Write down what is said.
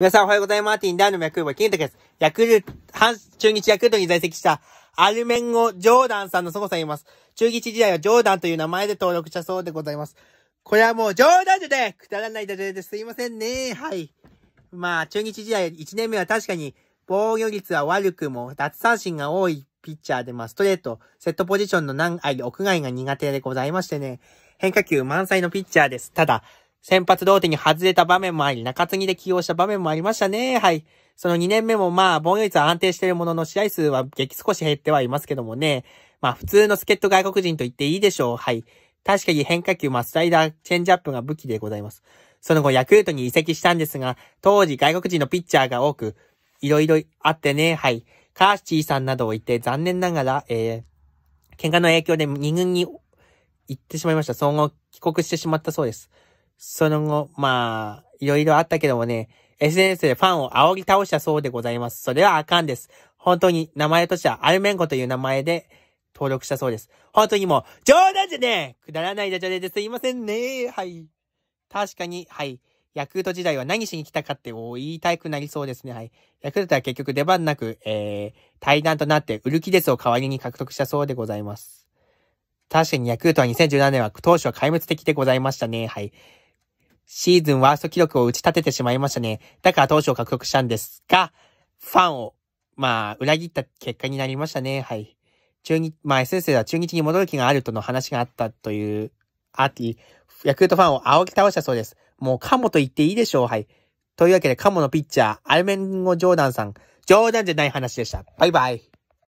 皆さんおはようございます。マーティン、ダーの脈部、キントです。ヤクルト、阪中日ヤクルトに在籍したアルメンゴ・ジョーダンさんの祖母さんいます。中日時代はジョーダンという名前で登録したそうでございます。これはもう冗談でね、くだらないだけですいませんね。はい。まあ、中日時代1年目は確かに防御率は悪くも、脱三振が多いピッチャーで、まあ、ストレート、セットポジションの何あり、屋外が苦手でございましてね、変化球満載のピッチャーです。ただ、先発同点に外れた場面もあり、中継ぎで起用した場面もありましたね。はい。その2年目もまあ、防御率は安定しているものの、試合数は激少し減ってはいますけどもね。まあ、普通の助っ人外国人と言っていいでしょう。はい。確かに変化球、まあ、スライダー、チェンジアップが武器でございます。その後、ヤクルトに移籍したんですが、当時外国人のピッチャーが多く、いろいろあってね、はい。カーシーさんなどをいて、残念ながら、えー、喧嘩の影響で2軍に行ってしまいました。その後、帰国してしまったそうです。その後、まあ、いろいろあったけどもね、SNS でファンを煽り倒したそうでございます。それはあかんです。本当に名前としてはアルメンコという名前で登録したそうです。本当にもう、冗談じゃねえくだらないダジャレですいませんねはい。確かに、はい。ヤクルト時代は何しに来たかって言いたくなりそうですね。はい。ヤクルトは結局出番なく、えー、対談となってウルキデスを代わりに獲得したそうでございます。確かにヤクルトは2017年は当初は壊滅的でございましたね。はい。シーズンワースト記録を打ち立ててしまいましたね。だから当初を獲得したんですが、ファンを、まあ、裏切った結果になりましたね。はい。中日、まあ、SNS では中日に戻る気があるとの話があったという、アーティ、ヤクルトファンを煽り倒したそうです。もうカモと言っていいでしょう。はい。というわけで、カモのピッチャー、アルメンゴ・ジョーダンさん、冗談じゃない話でした。バイバイ。